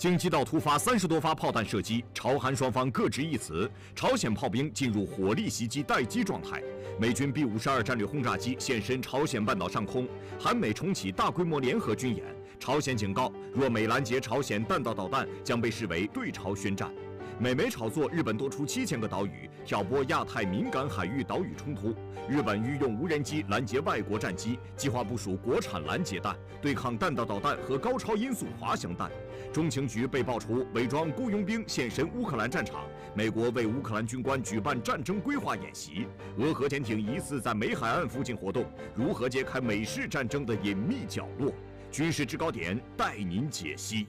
京畿道突发三十多发炮弹射击，朝韩双方各执一词。朝鲜炮兵进入火力袭击待机状态，美军 B 五十二战略轰炸机现身朝鲜半岛上空，韩美重启大规模联合军演。朝鲜警告，若美拦截朝鲜弹道导弹，将被视为对朝宣战。美媒炒作日本多出七千个岛屿，挑拨亚太敏感海域岛屿冲突。日本欲用无人机拦截外国战机，计划部署国产拦截弹，对抗弹道导弹和高超音速滑翔弹。中情局被爆出伪装雇佣兵现身乌克兰战场，美国为乌克兰军官举办战争规划演习。俄核潜艇疑似在美海岸附近活动，如何揭开美式战争的隐秘角落？军事制高点带您解析。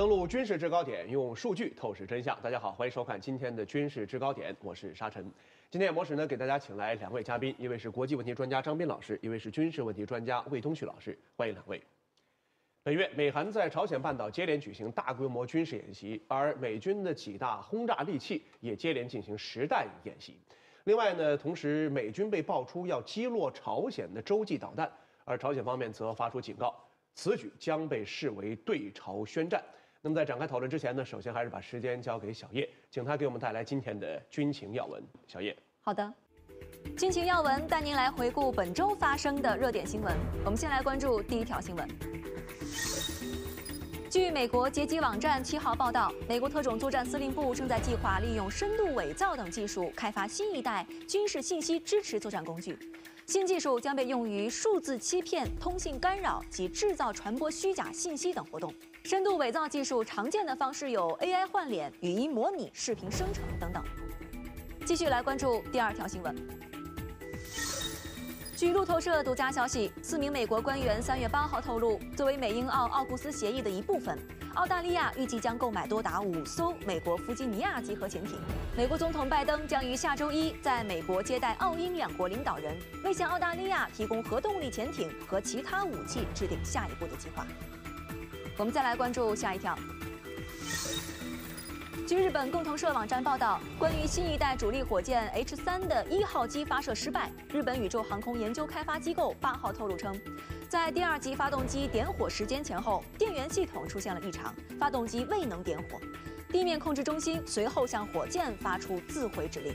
登录军事制高点，用数据透视真相。大家好，欢迎收看今天的军事制高点，我是沙尘。今天模式呢，给大家请来两位嘉宾，一位是国际问题专家张斌老师，一位是军事问题专家魏东旭老师，欢迎两位。本月，美韩在朝鲜半岛接连举行大规模军事演习，而美军的几大轰炸利器也接连进行实弹演习。另外呢，同时美军被爆出要击落朝鲜的洲际导弹，而朝鲜方面则发出警告，此举将被视为对朝宣战。那么在展开讨论之前呢，首先还是把时间交给小叶，请他给我们带来今天的军情要闻。小叶，好的，军情要闻带您来回顾本周发生的热点新闻。我们先来关注第一条新闻。据美国劫机网站七号报道，美国特种作战司令部正在计划利用深度伪造等技术，开发新一代军事信息支持作战工具。新技术将被用于数字欺骗、通信干扰及制造、传播虚假信息等活动。深度伪造技术常见的方式有 AI 换脸、语音模拟、视频生成等等。继续来关注第二条新闻。据路透社独家消息，四名美国官员三月八号透露，作为美英澳奥库斯协议的一部分，澳大利亚预计将购买多达五艘美国弗吉尼亚级核潜艇。美国总统拜登将于下周一在美国接待澳英两国领导人，为向澳大利亚提供核动力潜艇和其他武器制定下一步的计划。我们再来关注下一条。据日本共同社网站报道，关于新一代主力火箭 H 三的一号机发射失败，日本宇宙航空研究开发机构八号透露称，在第二级发动机点火时间前后，电源系统出现了异常，发动机未能点火。地面控制中心随后向火箭发出自毁指令。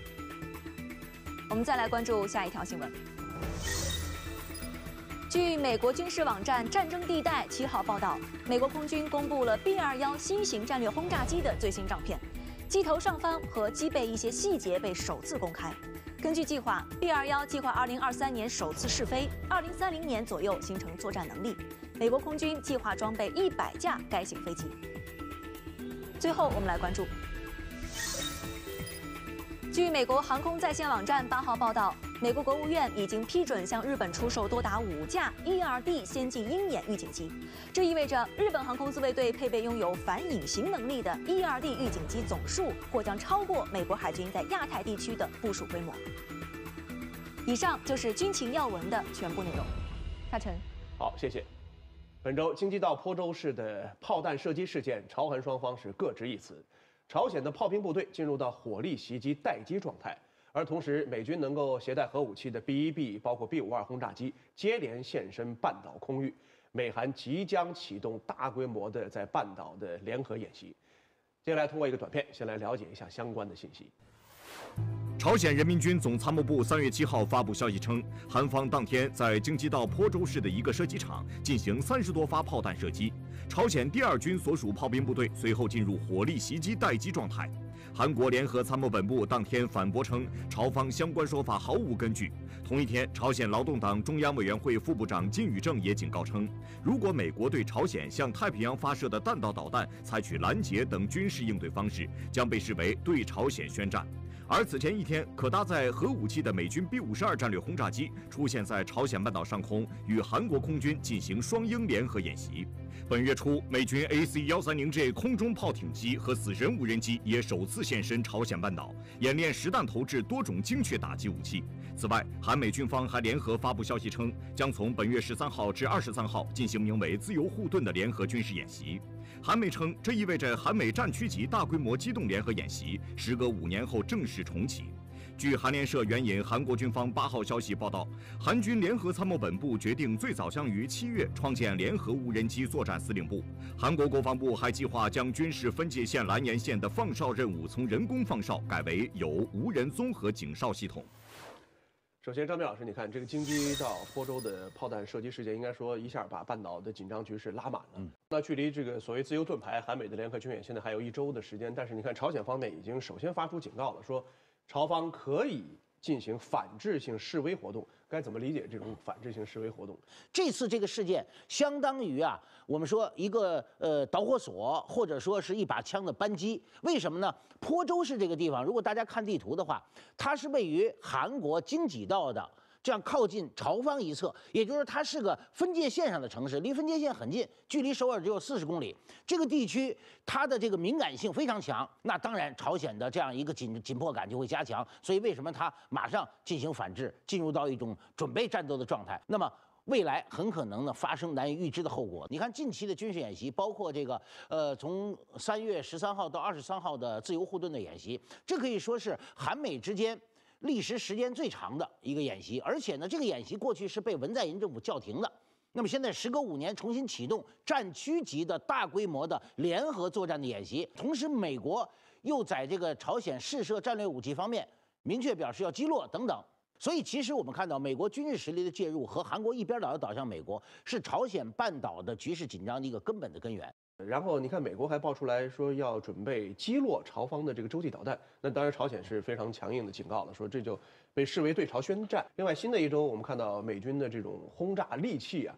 我们再来关注下一条新闻。据美国军事网站“战争地带”七号报道，美国空军公布了 B 二幺新型战略轰炸机的最新照片，机头上方和机背一些细节被首次公开。根据计划，B 二幺计划二零二三年首次试飞，二零三零年左右形成作战能力。美国空军计划装备一百架该型飞机。最后，我们来关注。据美国航空在线网站八号报道。美国国务院已经批准向日本出售多达五架 ERD 先进鹰眼预警机，这意味着日本航空自卫队配备拥有反隐形能力的 ERD 预警机总数或将超过美国海军在亚太地区的部署规模。以上就是军情要闻的全部内容。大成，好，谢谢。本周京畿道坡州市的炮弹射击事件，朝韩双方是各执一词。朝鲜的炮兵部队进入到火力袭击待机状态。而同时，美军能够携带核武器的 B-1B，包括 B-52 轰炸机接连现身半岛空域，美韩即将启动大规模的在半岛的联合演习。接下来通过一个短片，先来了解一下相关的信息。朝鲜人民军总参谋部三月七号发布消息称，韩方当天在京畿道坡州市的一个射击场进行三十多发炮弹射击，朝鲜第二军所属炮兵部队随后进入火力袭击待机状态。韩国联合参谋本部当天反驳称，朝方相关说法毫无根据。同一天，朝鲜劳动党中央委员会副部长金宇正也警告称，如果美国对朝鲜向太平洋发射的弹道导弹采取拦截等军事应对方式，将被视为对朝鲜宣战。而此前一天，可搭载核武器的美军 B 五十二战略轰炸机出现在朝鲜半岛上空，与韩国空军进行双鹰联合演习。本月初，美军 AC 幺三零 J 空中炮艇机和死神无人机也首次现身朝鲜半岛，演练实弹投掷多种精确打击武器。此外，韩美军方还联合发布消息称，将从本月十三号至二十三号进行名为“自由护盾”的联合军事演习。韩媒称，这意味着韩美战区级大规模机动联合演习时隔五年后正式重启。据韩联社援引韩国军方八号消息报道，韩军联合参谋本部决定最早将于七月创建联合无人机作战司令部。韩国国防部还计划将军事分界线蓝沿线的放哨任务从人工放哨改为由无人综合警哨系统。首先，张斌老师，你看这个京畿到坡州的炮弹射击事件，应该说一下把半岛的紧张局势拉满了。那距离这个所谓自由盾牌韩美的联合军演现在还有一周的时间，但是你看朝鲜方面已经首先发出警告了，说。朝方可以进行反制性示威活动，该怎么理解这种反制性示威活动？这次这个事件相当于啊，我们说一个呃导火索，或者说是一把枪的扳机。为什么呢？坡州市这个地方，如果大家看地图的话，它是位于韩国京畿道的。这样靠近朝方一侧，也就是它是个分界线上的城市，离分界线很近，距离首尔只有四十公里。这个地区它的这个敏感性非常强，那当然朝鲜的这样一个紧紧迫感就会加强。所以为什么它马上进行反制，进入到一种准备战斗的状态？那么未来很可能呢发生难以预知的后果。你看近期的军事演习，包括这个呃从三月十三号到二十三号的自由护盾的演习，这可以说是韩美之间。历时时间最长的一个演习，而且呢，这个演习过去是被文在寅政府叫停的。那么现在时隔五年重新启动战区级的大规模的联合作战的演习，同时美国又在这个朝鲜试射战略武器方面明确表示要击落等等。所以其实我们看到美国军事实力的介入和韩国一边倒的倒向美国，是朝鲜半岛的局势紧张的一个根本的根源。然后你看，美国还爆出来说要准备击落朝方的这个洲际导弹，那当然朝鲜是非常强硬的警告了，说这就被视为对朝宣战。另外，新的一周我们看到美军的这种轰炸利器啊，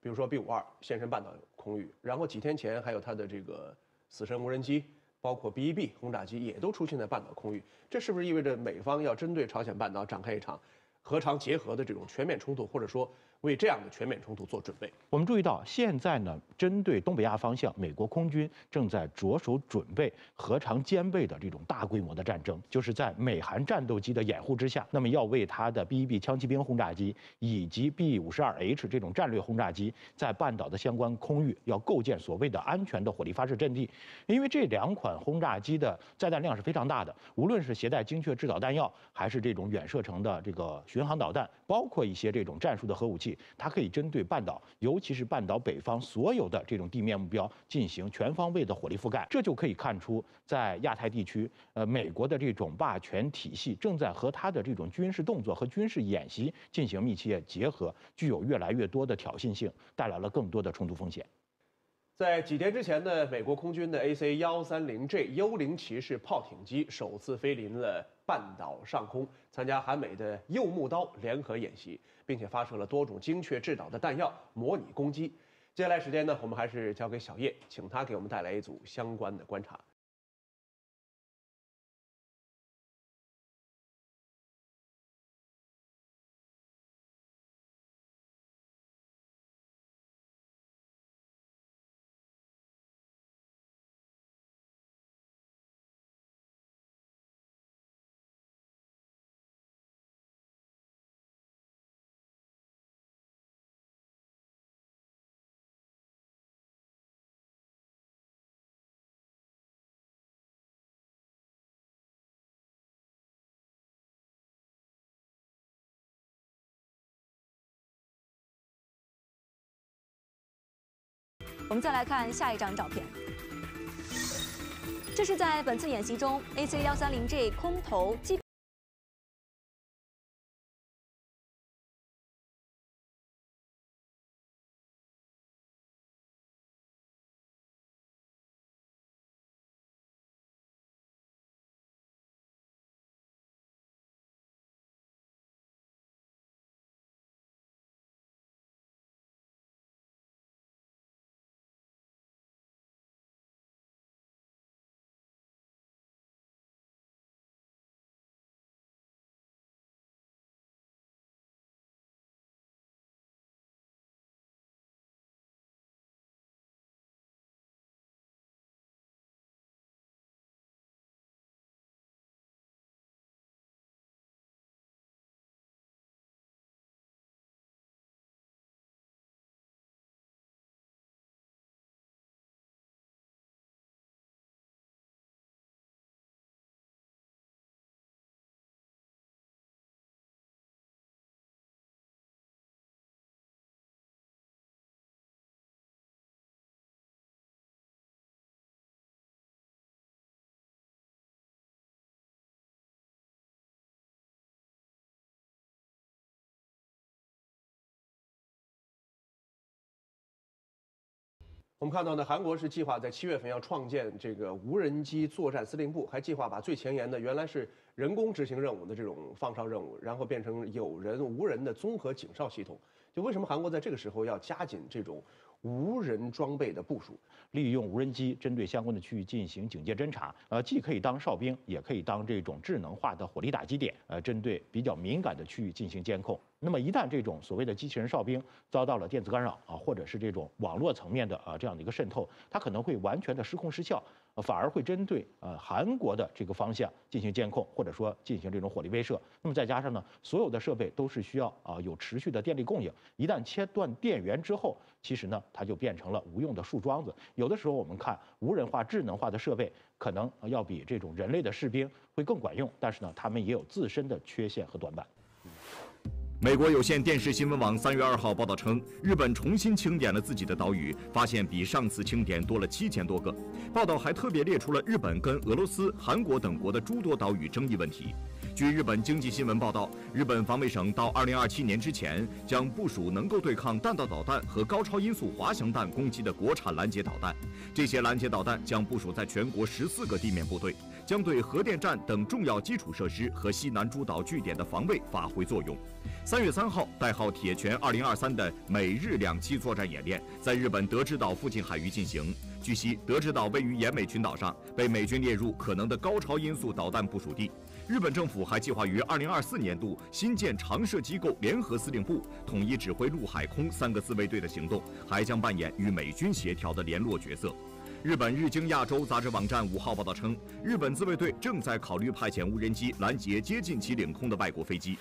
比如说 B 五二现身半岛空域，然后几天前还有它的这个死神无人机，包括 B 一 B 轰炸机也都出现在半岛空域，这是不是意味着美方要针对朝鲜半岛展开一场核常结合的这种全面冲突，或者说？为这样的全面冲突做准备。我们注意到，现在呢，针对东北亚方向，美国空军正在着手准备核常兼备的这种大规模的战争，就是在美韩战斗机的掩护之下，那么要为它的 B 一 B 枪骑兵轰炸机以及 B 五十二 H 这种战略轰炸机在半岛的相关空域要构建所谓的安全的火力发射阵地。因为这两款轰炸机的载弹量是非常大的，无论是携带精确制导弹药，还是这种远射程的这个巡航导弹，包括一些这种战术的核武器。它可以针对半岛，尤其是半岛北方所有的这种地面目标进行全方位的火力覆盖，这就可以看出，在亚太地区，呃，美国的这种霸权体系正在和它的这种军事动作和军事演习进行密切结合，具有越来越多的挑衅性，带来了更多的冲突风险。在几天之前呢，美国空军的 AC 幺三零 J 幽灵骑士炮艇机首次飞临了半岛上空，参加韩美的“柚木刀”联合演习，并且发射了多种精确制导的弹药，模拟攻击。接下来时间呢，我们还是交给小叶，请他给我们带来一组相关的观察。我们再来看下一张照片，这是在本次演习中，AC 幺三零 G 空投机。我们看到呢，韩国是计划在七月份要创建这个无人机作战司令部，还计划把最前沿的原来是人工执行任务的这种放哨任务，然后变成有人无人的综合警哨系统。就为什么韩国在这个时候要加紧这种无人装备的部署？利用无人机针对相关的区域进行警戒侦查，呃，既可以当哨兵，也可以当这种智能化的火力打击点，呃，针对比较敏感的区域进行监控。那么一旦这种所谓的机器人哨兵遭到了电子干扰啊，或者是这种网络层面的啊这样的一个渗透，它可能会完全的失控失效，反而会针对呃韩国的这个方向进行监控，或者说进行这种火力威慑。那么再加上呢，所有的设备都是需要啊有持续的电力供应，一旦切断电源之后，其实呢它就变成了无用的树桩子。有的时候我们看无人化、智能化的设备，可能要比这种人类的士兵会更管用，但是呢，他们也有自身的缺陷和短板。美国有线电视新闻网三月二号报道称，日本重新清点了自己的岛屿，发现比上次清点多了七千多个。报道还特别列出了日本跟俄罗斯、韩国等国的诸多岛屿争议问题。据日本经济新闻报道，日本防卫省到二零二七年之前，将部署能够对抗弹道导弹和高超音速滑翔弹攻击的国产拦截导弹。这些拦截导弹将部署在全国十四个地面部队，将对核电站等重要基础设施和西南诸岛据点的防卫发挥作用。三月三号，代号“铁拳二零二三”的美日两栖作战演练在日本德之岛附近海域进行。据悉，德之岛位于奄美群岛上，被美军列入可能的高超音速导弹部署地。日本政府还计划于二零二四年度新建常设机构联合司令部，统一指挥陆海空三个自卫队的行动，还将扮演与美军协调的联络角色。日本日经亚洲杂志网站五号报道称，日本自卫队正在考虑派遣无人机拦截接近其领空的外国飞机。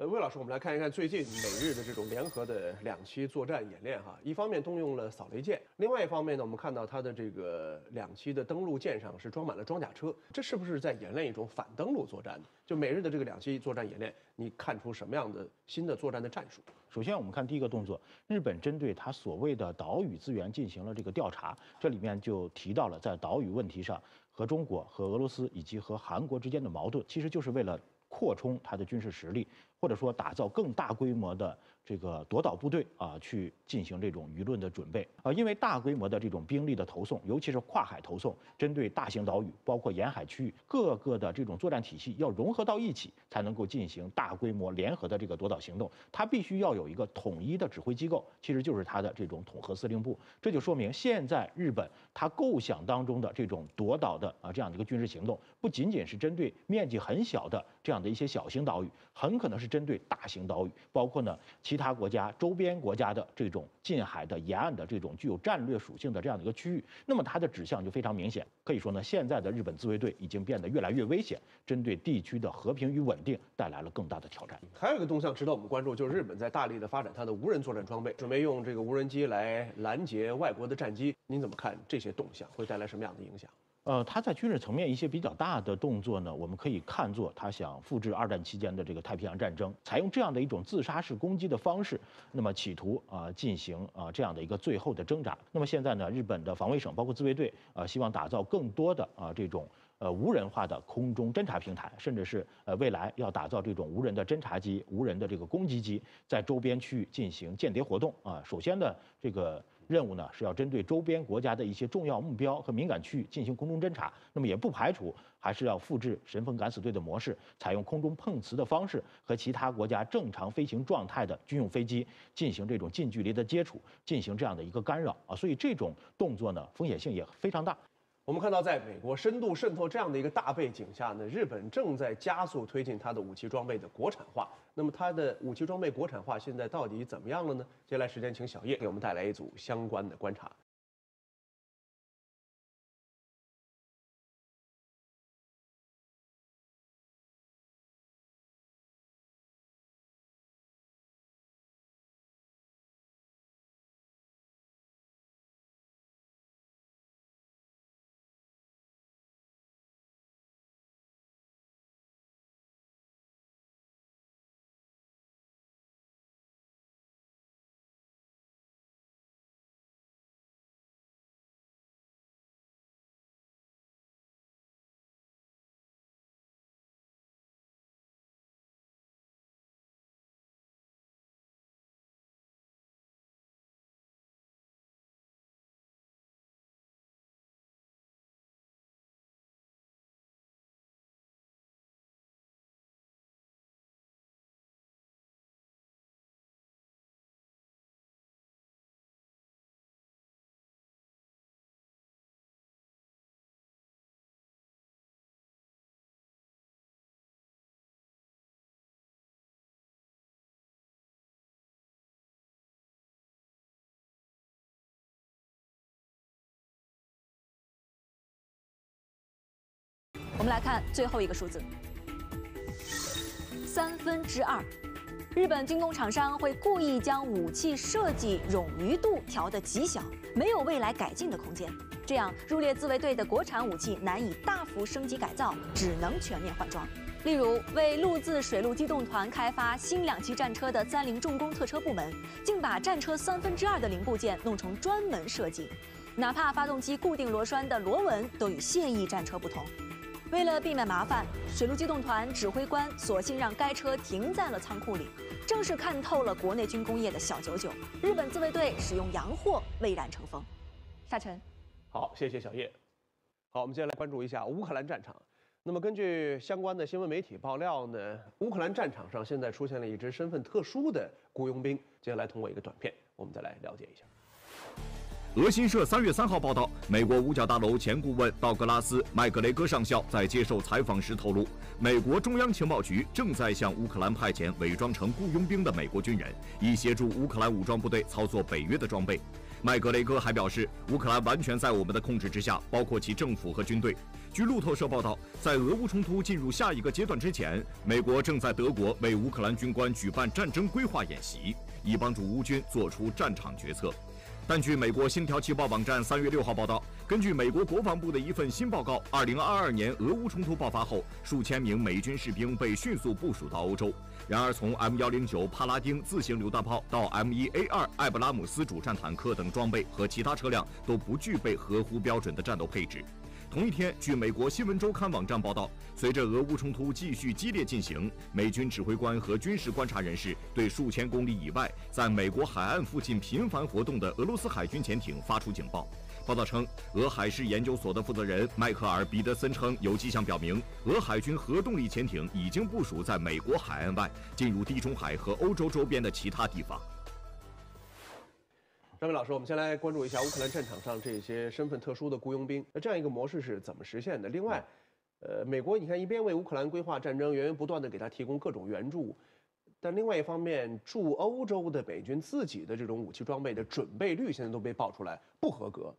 呃，魏老师，我们来看一看最近美日的这种联合的两栖作战演练哈。一方面动用了扫雷舰，另外一方面呢，我们看到它的这个两栖的登陆舰上是装满了装甲车，这是不是在演练一种反登陆作战呢？就美日的这个两栖作战演练，你看出什么样的新的作战的战术？首先，我们看第一个动作，日本针对它所谓的岛屿资源进行了这个调查，这里面就提到了在岛屿问题上和中国、和俄罗斯以及和韩国之间的矛盾，其实就是为了扩充它的军事实力。或者说打造更大规模的这个夺岛部队啊，去进行这种舆论的准备啊，因为大规模的这种兵力的投送，尤其是跨海投送，针对大型岛屿，包括沿海区域，各个的这种作战体系要融合到一起，才能够进行大规模联合的这个夺岛行动。它必须要有一个统一的指挥机构，其实就是它的这种统合司令部。这就说明现在日本它构想当中的这种夺岛的啊这样的一个军事行动，不仅仅是针对面积很小的这样的一些小型岛屿，很可能是。针对大型岛屿，包括呢其他国家周边国家的这种近海的沿岸的这种具有战略属性的这样的一个区域，那么它的指向就非常明显。可以说呢，现在的日本自卫队已经变得越来越危险，针对地区的和平与稳定带来了更大的挑战。还有一个动向值得我们关注，就是日本在大力的发展它的无人作战装备，准备用这个无人机来拦截外国的战机。您怎么看这些动向会带来什么样的影响？呃，他在军事层面一些比较大的动作呢，我们可以看作他想复制二战期间的这个太平洋战争，采用这样的一种自杀式攻击的方式，那么企图啊进行啊这样的一个最后的挣扎。那么现在呢，日本的防卫省包括自卫队啊，希望打造更多的啊这种呃无人化的空中侦察平台，甚至是呃未来要打造这种无人的侦察机、无人的这个攻击机，在周边区域进行间谍活动啊。首先呢，这个。任务呢是要针对周边国家的一些重要目标和敏感区域进行空中侦察，那么也不排除还是要复制神风敢死队的模式，采用空中碰瓷的方式和其他国家正常飞行状态的军用飞机进行这种近距离的接触，进行这样的一个干扰啊，所以这种动作呢风险性也非常大。我们看到，在美国深度渗透这样的一个大背景下呢，日本正在加速推进它的武器装备的国产化。那么，它的武器装备国产化现在到底怎么样了呢？接下来时间，请小叶给我们带来一组相关的观察。我们来看最后一个数字，三分之二。日本军工厂商会故意将武器设计冗余度调得极小，没有未来改进的空间。这样，入列自卫队的国产武器难以大幅升级改造，只能全面换装。例如，为陆自水陆机动团开发新两栖战车的三菱重工特车部门，竟把战车三分之二的零部件弄成专门设计，哪怕发动机固定螺栓的螺纹都与现役战车不同。为了避免麻烦，水陆机动团指挥官索性让该车停在了仓库里，正是看透了国内军工业的小九九。日本自卫队使用洋货蔚然成风。沙尘，好，谢谢小叶。好，我们接下来关注一下乌克兰战场。那么根据相关的新闻媒体爆料呢，乌克兰战场上现在出现了一支身份特殊的雇佣兵。接下来通过一个短片，我们再来了解一下。俄新社三月三号报道，美国五角大楼前顾问道格拉斯·麦格雷戈上校在接受采访时透露，美国中央情报局正在向乌克兰派遣伪装成雇佣兵的美国军人，以协助乌克兰武装部队操作北约的装备。麦格雷戈还表示，乌克兰完全在我们的控制之下，包括其政府和军队。据路透社报道，在俄乌冲突进入下一个阶段之前，美国正在德国为乌克兰军官举办战争规划演习，以帮助乌军做出战场决策。但据美国《星条旗报》网站三月六号报道，根据美国国防部的一份新报告，二零二二年俄乌冲突爆发后，数千名美军士兵被迅速部署到欧洲。然而，从 M 幺零九帕拉丁自行榴弹炮到 M 一 A 二艾布拉姆斯主战坦克等装备和其他车辆都不具备合乎标准的战斗配置。同一天，据美国新闻周刊网站报道，随着俄乌冲突继续激烈进行，美军指挥官和军事观察人士对数千公里以外，在美国海岸附近频繁活动的俄罗斯海军潜艇发出警报。报道称，俄海事研究所的负责人迈克尔·彼得森称，有迹象表明，俄海军核动力潜艇已经部署在美国海岸外，进入地中海和欧洲周边的其他地方。张伟老师，我们先来关注一下乌克兰战场上这些身份特殊的雇佣兵。那这样一个模式是怎么实现的？另外，呃，美国你看一边为乌克兰规划战争，源源不断的给他提供各种援助，但另外一方面，驻欧洲的美军自己的这种武器装备的准备率现在都被爆出来不合格。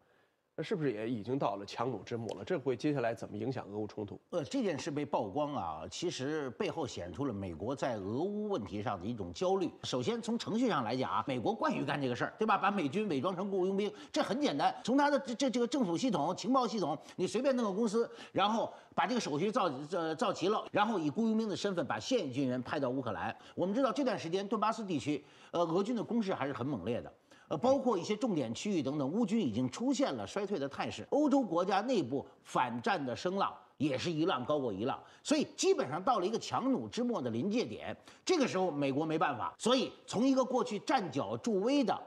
是不是也已经到了强弩之末了？这会接下来怎么影响俄乌冲突？呃，这件事被曝光啊，其实背后显出了美国在俄乌问题上的一种焦虑。首先从程序上来讲啊，美国惯于干这个事儿，对吧？把美军伪装成雇佣兵，这很简单。从他的这这这个政府系统、情报系统，你随便弄个公司，然后把这个手续造呃造齐了，然后以雇佣兵的身份把现役军人派到乌克兰。我们知道这段时间顿巴斯地区，呃，俄军的攻势还是很猛烈的。呃，包括一些重点区域等等，乌军已经出现了衰退的态势。欧洲国家内部反战的声浪也是一浪高过一浪，所以基本上到了一个强弩之末的临界点。这个时候，美国没办法，所以从一个过去站脚助威的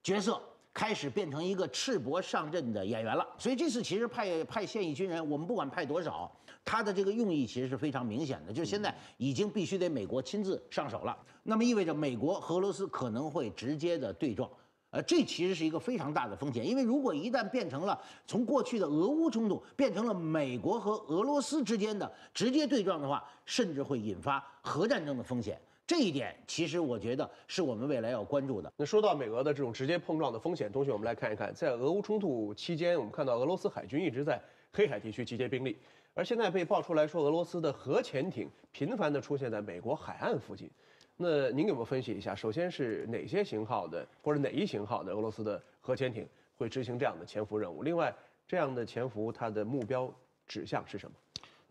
角色，开始变成一个赤膊上阵的演员了。所以这次其实派派现役军人，我们不管派多少，他的这个用意其实是非常明显的，就是现在已经必须得美国亲自上手了。那么意味着美国和俄罗斯可能会直接的对撞。呃，这其实是一个非常大的风险，因为如果一旦变成了从过去的俄乌冲突变成了美国和俄罗斯之间的直接对撞的话，甚至会引发核战争的风险。这一点其实我觉得是我们未来要关注的。那说到美俄的这种直接碰撞的风险，同学我们来看一看，在俄乌冲突期间，我们看到俄罗斯海军一直在黑海地区集结兵力，而现在被爆出来说俄罗斯的核潜艇频繁地出现在美国海岸附近。那您给我们分析一下？首先是哪些型号的，或者哪一型号的俄罗斯的核潜艇会执行这样的潜伏任务？另外，这样的潜伏它的目标指向是什么？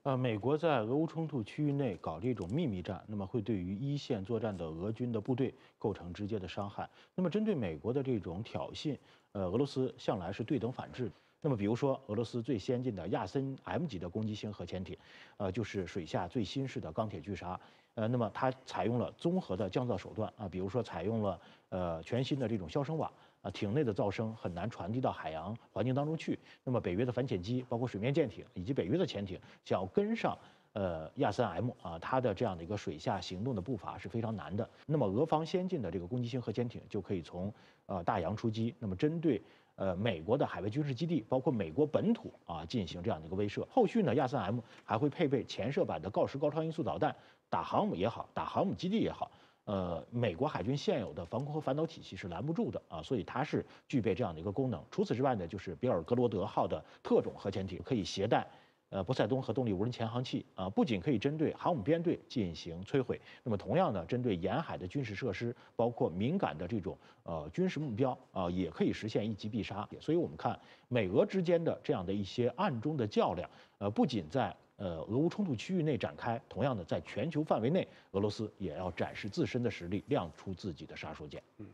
呃，美国在俄乌冲突区域内搞这种秘密战，那么会对于一线作战的俄军的部队构成直接的伤害。那么针对美国的这种挑衅，呃，俄罗斯向来是对等反制。那么比如说，俄罗斯最先进的亚森 M 级的攻击型核潜艇，呃，就是水下最新式的钢铁巨鲨。呃，那么它采用了综合的降噪手段啊，比如说采用了呃全新的这种消声瓦啊，艇内的噪声很难传递到海洋环境当中去。那么北约的反潜机，包括水面舰艇以及北约的潜艇，想要跟上呃亚森 M 啊，它的这样的一个水下行动的步伐是非常难的。那么俄方先进的这个攻击型核潜艇就可以从呃大洋出击，那么针对呃美国的海外军事基地，包括美国本土啊进行这样的一个威慑。后续呢，亚三 M 还会配备前射版的锆石高超音速导弹。打航母也好，打航母基地也好，呃，美国海军现有的防空和反导体系是拦不住的啊，所以它是具备这样的一个功能。除此之外呢，就是比尔格罗德号的特种核潜艇，可以携带呃，波塞冬核动力无人潜航器啊，不仅可以针对航母编队进行摧毁，那么同样呢，针对沿海的军事设施，包括敏感的这种呃军事目标啊，也可以实现一击必杀。所以我们看美俄之间的这样的一些暗中的较量，呃，不仅在呃俄乌冲突区域内展开，同样的，在全球范围内，俄罗斯也要展示自身的实力，亮出自己的杀手锏。嗯。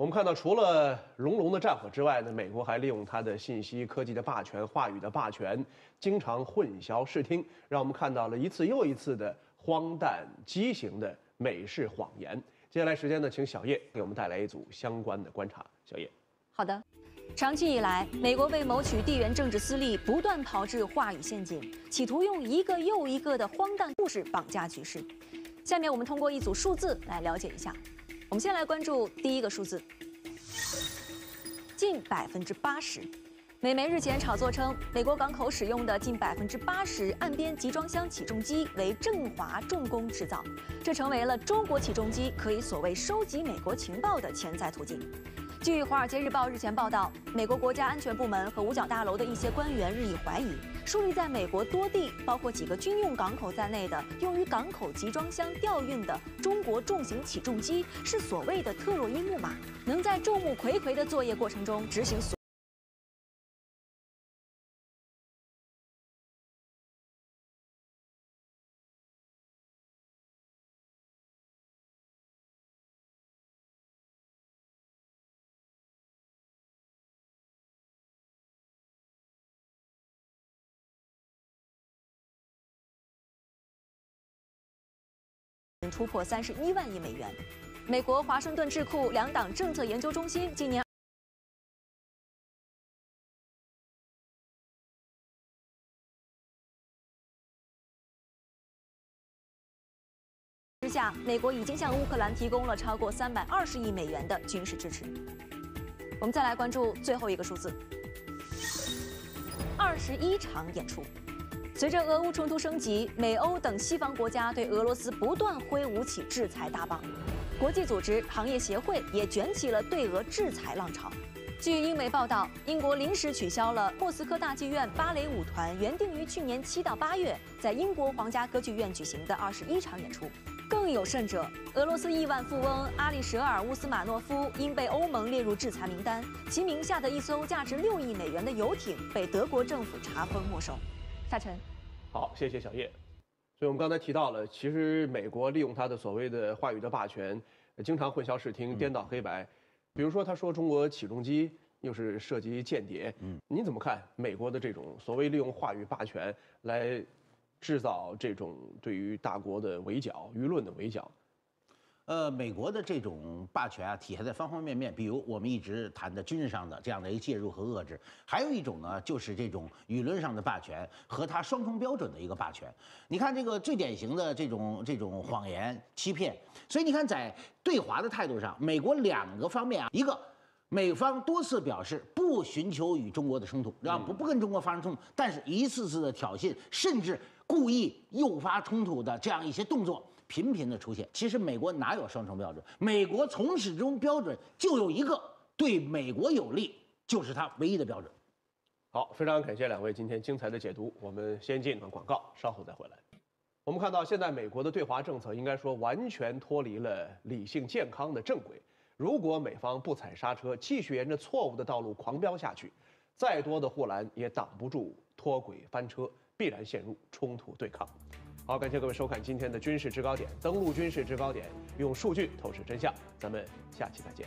我们看到，除了隆隆的战火之外呢，美国还利用它的信息科技的霸权、话语的霸权，经常混淆视听，让我们看到了一次又一次的荒诞畸形的美式谎言。接下来时间呢，请小叶给我们带来一组相关的观察。小叶，好的。长期以来，美国为谋取地缘政治私利，不断炮制话语陷阱，企图用一个又一个的荒诞故事绑架局势。下面我们通过一组数字来了解一下。我们先来关注第一个数字，近百分之八十。美媒日前炒作称，美国港口使用的近百分之八十岸边集装箱起重机为振华重工制造，这成为了中国起重机可以所谓收集美国情报的潜在途径。据《华尔街日报》日前报道，美国国家安全部门和五角大楼的一些官员日益怀疑，树立在美国多地，包括几个军用港口在内的用于港口集装箱调运的中国重型起重机是所谓的特洛伊木马，能在众目睽睽的作业过程中执行所。突破三十一万亿美元。美国华盛顿智库两党政策研究中心今年下，美国已经向乌克兰提供了超过三百二十亿美元的军事支持。我们再来关注最后一个数字：二十一场演出。随着俄乌冲突升级，美欧等西方国家对俄罗斯不断挥舞起制裁大棒，国际组织、行业协会也卷起了对俄制裁浪潮。据英媒报道，英国临时取消了莫斯科大剧院芭蕾舞团原定于去年七到八月在英国皇家歌剧院举行的二十一场演出。更有甚者，俄罗斯亿万富翁阿里舍尔·乌斯马诺夫因被欧盟列入制裁名单，其名下的一艘价值六亿美元的游艇被德国政府查封没收。夏晨。好，谢谢小叶。所以我们刚才提到了，其实美国利用他的所谓的话语的霸权，经常混淆视听、颠倒黑白。比如说，他说中国起重机又是涉及间谍。嗯，你怎么看美国的这种所谓利用话语霸权来制造这种对于大国的围剿、舆论的围剿？呃，美国的这种霸权啊，体现在方方面面。比如我们一直谈的军事上的这样的一个介入和遏制，还有一种呢，就是这种舆论上的霸权和它双重标准的一个霸权。你看这个最典型的这种这种谎言欺骗。所以你看，在对华的态度上，美国两个方面啊，一个美方多次表示不寻求与中国的冲突，然后不不跟中国发生冲突，但是一次次的挑衅，甚至故意诱发冲突的这样一些动作。频频的出现，其实美国哪有双重标准？美国从始至终标准就有一个，对美国有利就是它唯一的标准。好，非常感谢两位今天精彩的解读。我们先进一段广告，稍后再回来。我们看到现在美国的对华政策应该说完全脱离了理性健康的正轨。如果美方不踩刹车，继续沿着错误的道路狂飙下去，再多的护栏也挡不住脱轨翻车，必然陷入冲突对抗。好，感谢各位收看今天的军事制高点，登陆军事制高点，用数据透视真相。咱们下期再见。